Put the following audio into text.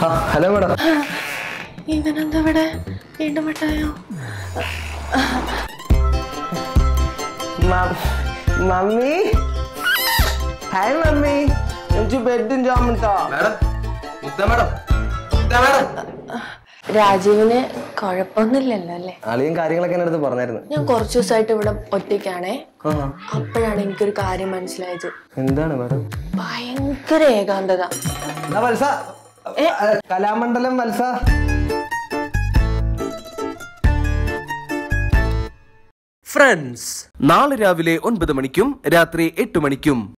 Hello madam. ഇവനെന്താ ഇവിടെ വീണ്ടും വിട്ടായോ മമ്മി? Hi mummy. എനിക്ക് ബെഡും ജാമുണ്ടാ മാഡം രാജീവിന് കുഴപ്പമൊന്നുമില്ലല്ലോ അല്ലേ? അളിയും കാര്യങ്ങളൊക്കെ അടുത്ത് പറഞ്ഞായിരുന്നു. ഞാൻ കുറച്ച് ദിവസമായിട്ട് ഇവിടെ ഒറ്റയ്ക്കാണേ. അപ്പോഴാണ് എനിക്കൊരു കാര്യം മനസ്സിലായത്. എന്താണ് മേഡം? ഭയങ്കര ഏകാന്തത. കലാമണ്ഡലം വത്സ. ഫ്രണ്ട്സ്. നാളെ രാവിലെ ഒൻപത് മണിക്കും രാത്രി എട്ട് മണിക്കും.